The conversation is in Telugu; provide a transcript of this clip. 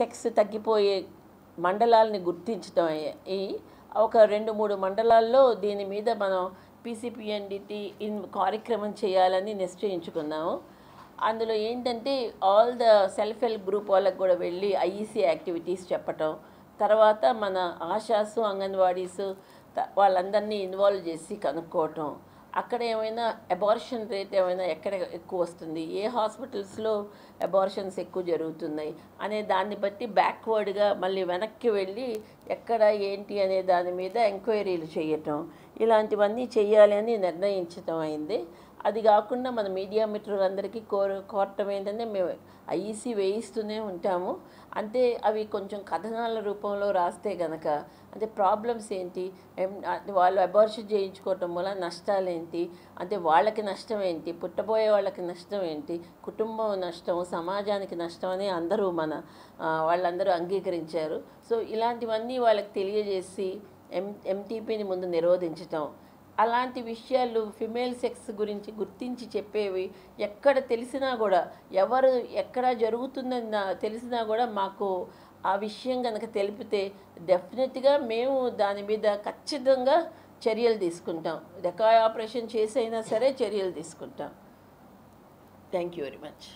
సెక్స్ తగ్గిపోయే మండలాలని గుర్తించడం ఈ ఒక రెండు మూడు మండలాల్లో దీని మీద మనం పీసీపీఎన్డిటీ ఇన్ కార్యక్రమం చేయాలని నిశ్చయించుకున్నాము. అందులో ఏంటంటే all the self help group వాళ్ళకు కూడా వెళ్ళి ఐఈసీ యాక్టివిటీస్ చెప్పటం. తర్వాత మన ఆశాసు అంగన్వాడీస్ వాళ్ళందరినీ ఇన్వాల్వ్ చేసి కనుక్కోవటం. అక్కడ ఏమైనా అబార్షన్ రేట్ ఏమైనా ఎక్కడ ఎక్కువ వస్తుంది? ఏ హాస్పిటల్స్లో అబార్షన్స్ ఎక్కువ జరుగుతున్నాయి? అనే దాన్ని బట్టి బ్యాక్వర్డ్గా మళ్ళీ వెనక్కి వెళ్ళి ఎక్కడ ఏంటి అనే దాని మీద ఎంక్వైరీలు చేయటం. ఇలాంటివన్నీ చేయాలి అని నిర్ణయించటం అయింది. అది కాకుండా మన మీడియా మిత్రులందరికీ కోర కోరటం ఏంటంటే మేము ఐఈసీ వేయిస్తూనే ఉంటాము. అంటే అవి కొంచెం కథనాల రూపంలో రాస్తే గనక అంటే ప్రాబ్లమ్స్ ఏంటి? వాళ్ళు అబార్షన్ చేయించుకోవటం వల్ల నష్టాలు ఏంటి అంటే వాళ్ళకి నష్టం ఏంటి? పుట్టబోయే వాళ్ళకి నష్టం ఏంటి? కుటుంబం నష్టం సమాజానికి నష్టం అని అందరూ మన వాళ్ళందరూ అంగీకరించారు. సో ఇలాంటివన్నీ వాళ్ళకి తెలియజేసి ఎం ఎంటీపీని ముందు నిరోధించటం. అలాంటి విషయాలు ఫిమేల్ సెక్స్ గురించి గుర్తించి చెప్పేవి ఎక్కడ తెలిసినా కూడా ఎవరు ఎక్కడ జరుగుతుందని తెలిసినా కూడా మాకు ఆ విషయం కనుక తెలిపితే డెఫినెట్గా మేము దాని మీద ఖచ్చితంగా చర్యలు తీసుకుంటాం. రెకాయ్ ఆపరేషన్ చేసైనా సరే చర్యలు తీసుకుంటాం. Thank you very much.